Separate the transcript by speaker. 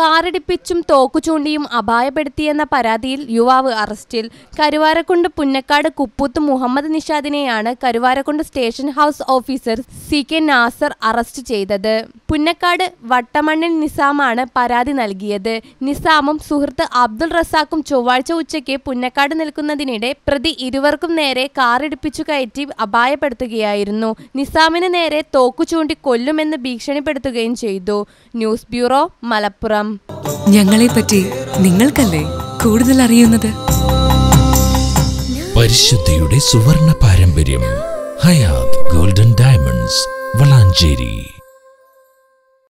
Speaker 1: കാറിടിപ്പിച്ചും തോക്കുചൂണ്ടിയും അപായപ്പെടുത്തിയെന്ന പരാതിയിൽ യുവാവ് അറസ്റ്റിൽ. Karuvarakundu Punnakkad കുപ്പൂത്ത് Muhammad നിഷാദിനെയാണ് Karuvarakkund station house officer C K Nasar arrest ചെയ്തത്. പുന്നക്കാട് വട്ടമണ്ണിൽ നിസാമാണ് പരാതി നൽകിയത്. നിസാമും സുഹൃത്ത് അബ്ദുൾ റസാക്കും ചൊവ്വാഴ്ച ഉച്ചയ്ക്ക് പുന്നക്കാട് നിൽക്കുന്നതിനിടെ പ്രതി ഇരുവർക്കും നേരെ കാറിടിപ്പിച്ചു കയറ്റി അപായപ്പെടുത്തുകയായിരുന്നു. നിസാമിന് നേരെ തോക്കു ചൂണ്ടി കൊല്ലുമെന്ന് ഭീഷണിപ്പെടുത്തുകയും ചെയ്തു. News bureau Malappuram.
Speaker 2: ഞങ്ങളെപ്പറ്റി നിങ്ങൾക്കല്ലേ കൂടുതൽ അറിയുന്നത്?
Speaker 3: പരിശുദ്ധിയുടെ സുവർണ പാരമ്പര്യം ഹയാത് ഗോൾഡൻ ഡയമണ്ട്സ് വളാഞ്ചേരി.